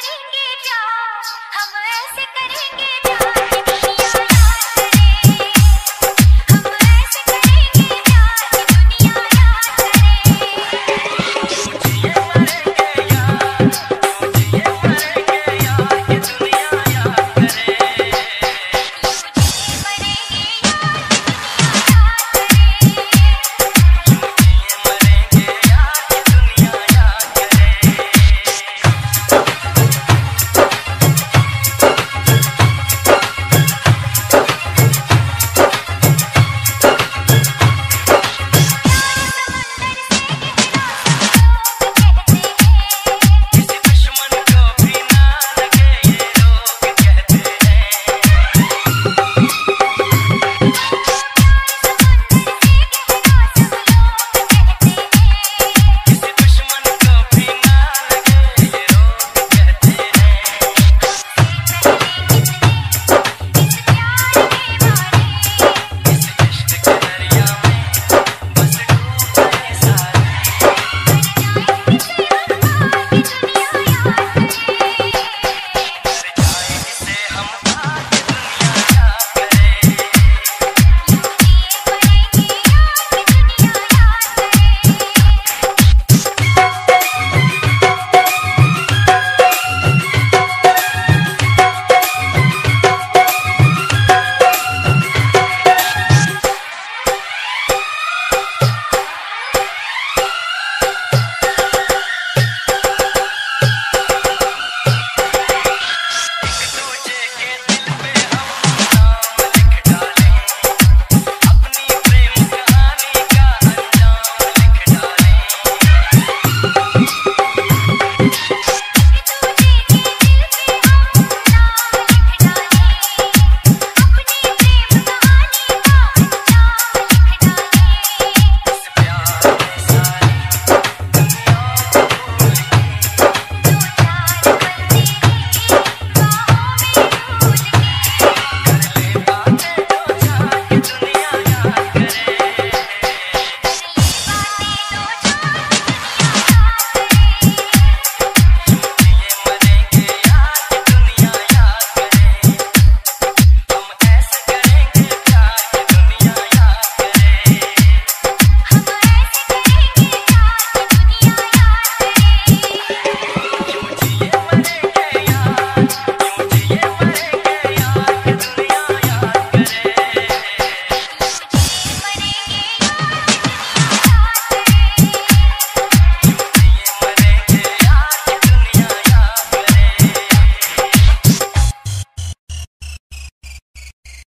बजेंगे